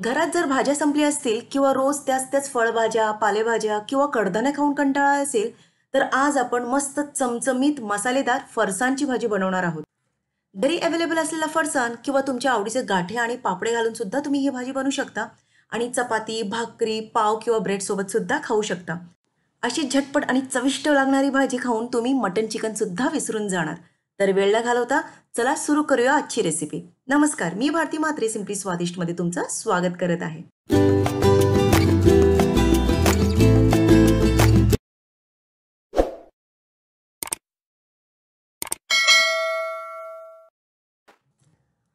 घरात जर भाज्या संपल्या असतील किंवा रोज त्याच त्याच फळभाज्या पालेभाज्या किंवा कडधान्या खाऊन कंटाळा असेल तर आज आपण मस्त चमचमीत मसालेदार फरसाणची भाजी बनवणार आहोत. घरी अवेलेबल असलेला फरसाण किंवा तुमच्या आवडीचे गाठे आणि पापडे घालून सुद्धा तुम्ही ही भाजी बनवू शकता आणि चपाती भाकरी पाव किंवा ब्रेड सोबत सुद्धा खाऊ शकता. अशी झटपट आणि चविष्ट लागणारी भाजी खाऊन तुम्ही मटन चिकन सुद्धा विसरून जाणार. तर वेळ न घालवता चला सुरू करूया आजची रेसिपी नमस्कार मी भारती मात्रे सिम्पली स्वादिष्टमध्ये तुमचं स्वागत करत आहे.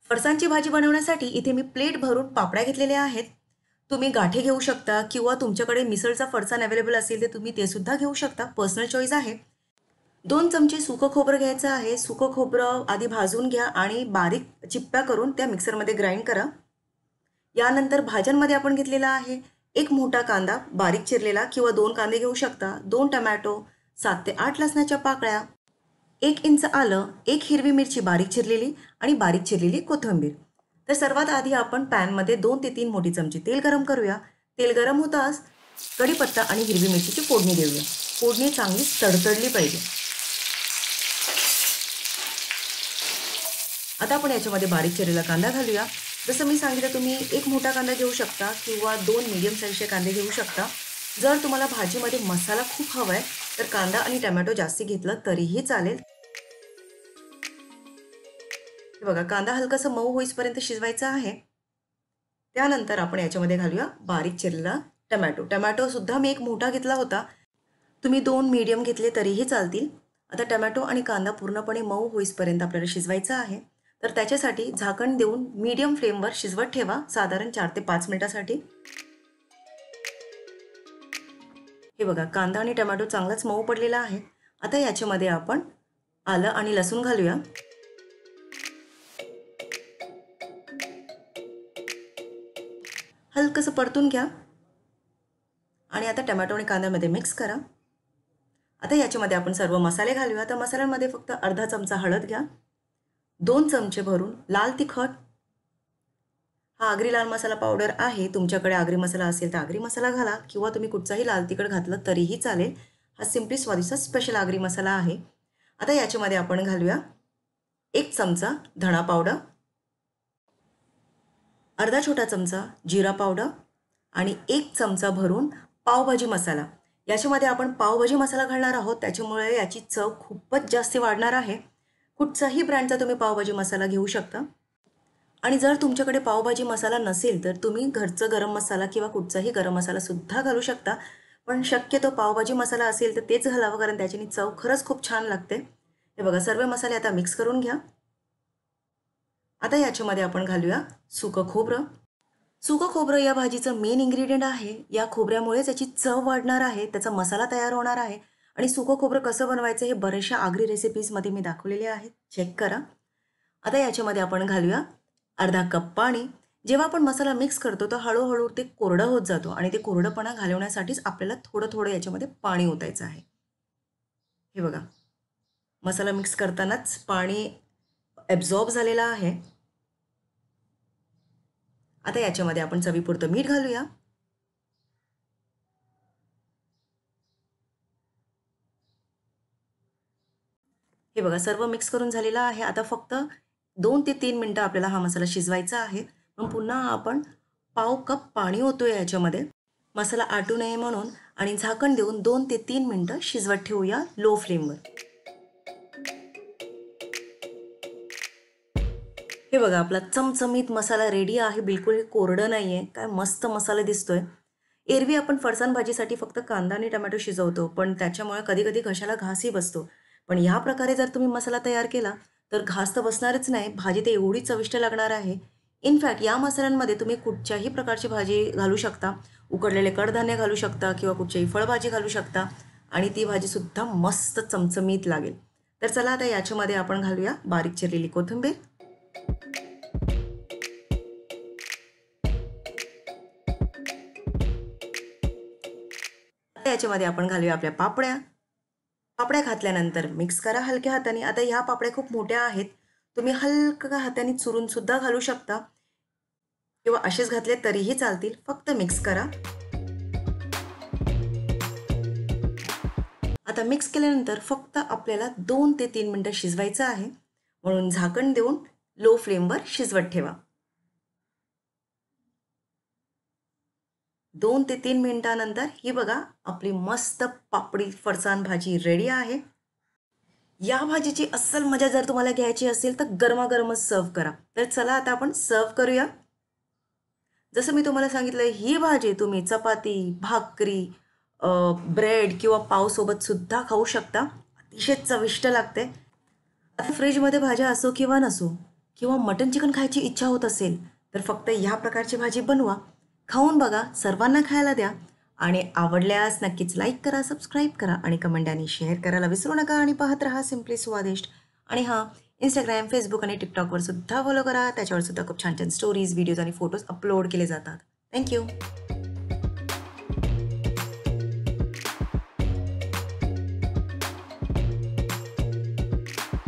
फरसांची भाजी बनवण्यासाठी इथे मी प्लेट भरून पापड्या घेतलेल्या आहेत. तुम्ही गाठे घेऊ शकता किंवा तुमच्याकडे मिसळचा फरसाण अवेलेबल असेल तर तुम्ही ते सुद्धा घेऊ शकता. पर्सनल चॉईस आहे. दोन चमचे सुकं खोबरं घ्यायचं आहे. सुकं खोबरं आधी भाजून घ्या आणि बारीक चिप्प्या करून त्या मिक्सरमध्ये ग्राइंड करा. यानंतर भाज्यांमध्ये आपण घेतलेला आहे एक मोठा कांदा बारीक चिरलेला किंवा दोन कांदे घेऊ शकता. दोन टमॅटो सात ते आठ लसणाच्या पाकळ्या एक इंच आलं एक हिरवी मिरची बारीक चिरलेली आणि बारीक चिरलेली कोथिंबीर. तर सर्वात आधी आपण पॅनमध्ये दोन ते तीन मोठी चमची तेल गरम करूया. तेल गरम होताच कढीपत्ता आणि हिरवी मिरचीची फोडणी देऊया. फोडणी चांगली तडतडली पाहिजे. आता आपण याच्यामध्ये बारीक चिरलेला कांदा घालूया. जसं मी सांगितलं तुम्ही एक मोठा कांदा घेऊ शकता किंवा दोन मिडियम साईजचे कांदे घेऊ शकता. जर तुम्हाला भाजीमध्ये मसाला खूप हवा आहे तर कांदा आणि टमॅटो जास्ती घेतलं तरीही चालेल. हे बघा कांदा हलकासा मऊ होईपर्यंत शिजवायचा आहे. त्यानंतर आपण याच्यामध्ये घालूया बारीक चिरलेला टमॅटो. टमॅटो सुद्धा मी एक मोठा घेतला होता. तुम्ही दोन मीडियम घेतले तरीही चालतील. आता टमॅटो आणि कांदा पूर्णपणे मऊ होईपर्यंत आपल्याला शिजवायचा आहे. तर त्याच्यासाठी झाकण देऊन मीडियम फ्लेमवर शिजवत ठेवा साधारण चार ते पाच मिनिटासाठी. हे बघा कांदा आणि टमॅटो चांगलाच मऊ पडलेला आहे. आता याच्यामध्ये आपण आलं आणि लसूण घालूया. हलकंसं परतून घ्या. आणि आता टमॅटो आणि कांद्यामध्ये मिक्स करा. आता याच्यामध्ये आपण सर्व मसाले घालूया. तर मसाल्यांमध्ये फक्त अर्धा चमचा हळद घ्या. दोन चमचे भरून लाल तिखट. हा आगरी लाल मसाला पावडर आहे. तुमच्याकडे आगरी मसाला असेल तर आगरी मसाला घाला किंवा तुम्ही कुठचाही लाल तिखट घातलं तरीही चालेल. हा सिम्पली स्वादिष्ट स्पेशल आगरी मसाला आहे. आता याच्यामध्ये आपण घालूया एक चमचा धणा पावडर अर्धा छोटा चमचा जिरा पावडर आणि एक चमचा भरून पावभाजी मसाला. याच्यामध्ये आपण पावभाजी मसाला घालणार आहोत. त्याच्यामुळे याची चव खूपच जास्त वाढणार आहे. कुठचाही ब्रँडचा तुम्ही पावभाजी मसाला घेऊ शकता. आणि जर तुमच्याकडे पावभाजी मसाला नसेल तर तुम्ही घरचं गरम मसाला किंवा कुठचाही गरम मसालासुद्धा घालू शकता. पण शक्यतो पावभाजी मसाला असेल तर तेच घालावं कारण त्याच्यानी चव खरंच खूप छान लागते. हे बघा सर्व मसाले आता मिक्स करून घ्या. आता याच्यामध्ये आपण घालूया सुकं खोबरं. सुकं खोबरं या भाजीचं मेन इन्ग्रेडियंट आहे. या खोबऱ्यामुळेच याची चव वाढणार आहे त्याचा मसाला तयार होणार आहे. आणि सुकं खोबरं कसं बनवायचं हे बऱ्याचशा आगरी रेसिपीजमध्ये मी दाखवलेले आहेत. चेक करा. आता याच्यामध्ये आपण घालूया अर्धा कप पाणी. जेव्हा आपण मसाला मिक्स करतो तर हळूहळू ते कोरडं होत जातो आणि ते कोरडंपणा घालवण्यासाठीच आपल्याला थोडं थोडं याच्यामध्ये पाणी ओतायचं आहे. हे बघा. मसाला मिक्स करतानाच पाणी ॲब्झॉर्ब झालेला आहे. आता याच्यामध्ये आपण चवीपुरतं मीठ घालूया. हे बघा सर्व मिक्स करून झालेलं आहे. आता फक्त दोन ते तीन मिनटं आपल्याला हा मसाला शिजवायचा आहे. मग पुन्हा आपण पाव कप पाणी होतोय याच्यामध्ये. मसाला आटू नये म्हणून आणि झाकण देऊन दोन ते तीन मिनटं शिजवत ठेवूया लो फ्लेमवर हे बघा आपला चमचमीत मसाला रेडी आहे. बिलकुल कोरडं नाही आहे काय मस्त मसाला दिसतोय. एरवी आपण फरसाण भाजीसाठी फक्त कांदा आणि टमॅटो शिजवतो पण त्याच्यामुळे कधी कधी घशाला घासही बसतो. पण ह्या प्रकारे जर तुम्ही मसाला तयार केला तर घास तर बसणारच नाही भाजी तर एवढी चविष्ट लागणार आहे. इनफॅक्ट या मसाल्यांमध्ये तुम्ही कुठच्याही प्रकारची भाजी घालू शकता. उकडलेले कडधान्य घालू शकता किंवा कुठच्याही फळभाजी घालू शकता आणि ती भाजीसुद्धा मस्त चमचमीत लागेल. तर चला आता याच्यामध्ये आपण घालूया बारीक चिरलेली कोथिंबीर. याच्यामध्ये आपण घालूया आपल्या पापड्या. पापड्या घातल्यानंतर मिक्स करा हलक्या हाताने. आता ह्या पापड्या खूप मोठ्या आहेत. तुम्ही हलक्या हाताने चुरून सुद्धा घालू शकता. किंवा असेच घातले तरीही चालतील. फक्त मिक्स करा. आता मिक्स केल्यानंतर फक्त आपल्याला दोन ते तीन मिनटं शिजवायचं आहे. म्हणून झाकण देऊन लो फ्लेमवर शिजवत ठेवा. दोन ते तीन मिनिटानंतर ही बघा आपली मस्त पापडी फरसाण भाजी रेडी आहे. या भाजीची अस्सल मजा जर तुम्हाला घ्यायची असेल तर गरमागरमच सर्व करा. तर चला आता आपण सर्व करूया. जसं मी तुम्हाला सांगितलं ही भाजी तुम्ही चपाती भाकरी ब्रेड किंवा पावसोबत सुद्धा खाऊ शकता. अतिशय चविष्ट लागते. आता फ्रीजमध्ये भाज्या असो किंवा नसो किंवा मटन चिकन खायची इच्छा होत असेल तर फक्त ह्या प्रकारची भाजी बनवा. खाऊन बघा सर्वांना खायला द्या. आणि आवडल्यास नक्कीच लाईक करा सबस्क्राईब करा आणि कमेंट आणि शेअर करायला विसरू नका आणि पाहत राहा सिम्पली स्वादिष्ट आणि हां इंस्टाग्राम फेसबुक आणि टिकटॉकवर सुद्धा फॉलो करा. त्याच्यावर सुद्धा खूप छान छान स्टोरीज व्हिडिओज आणि फोटोज अपलोड केले जातात. Thank you